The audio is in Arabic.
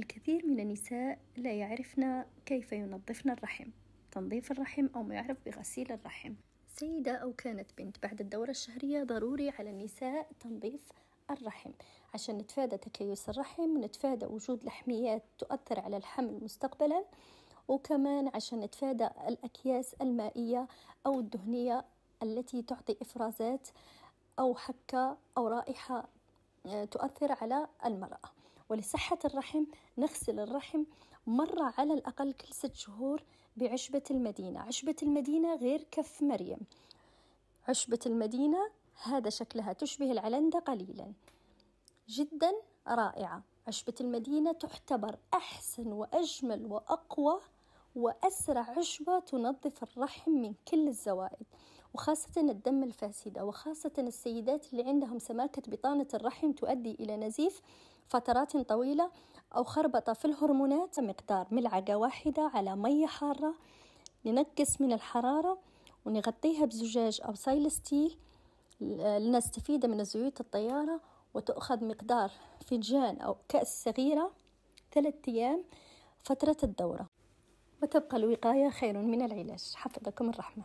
الكثير من النساء لا يعرفن كيف ينظفن الرحم تنظيف الرحم أو ما يعرف بغسيل الرحم. سيدة أو كانت بنت بعد الدورة الشهرية ضروري على النساء تنظيف الرحم. عشان نتفادى تكيس الرحم ونتفادى وجود لحميات تؤثر على الحمل مستقبلا وكمان عشان نتفادى الأكياس المائية أو الدهنية التي تعطي إفرازات أو حكة أو رائحة آه، تؤثر على المرأة. ولصحة الرحم نغسل الرحم مرة على الأقل كل ست شهور بعشبة المدينة. عشبة المدينة غير كف مريم. عشبة المدينة هذا شكلها تشبه العلندة قليلا. جدا رائعة. عشبة المدينة تعتبر أحسن وأجمل وأقوى وأسرع عشبة تنظف الرحم من كل الزوائد. وخاصة الدم الفاسدة وخاصة السيدات اللي عندهم سماكة بطانة الرحم تؤدي إلى نزيف فترات طويلة أو خربطة في الهرمونات. مقدار ملعقة واحدة على مية حارة ننقص من الحرارة ونغطيها بزجاج أو سايلستيل لنستفيد من زيوت الطيارة. وتأخذ مقدار فنجان أو كأس صغيرة ثلاثة أيام فترة الدورة. وتبقى الوقاية خير من العلاج. حفظكم الرحمن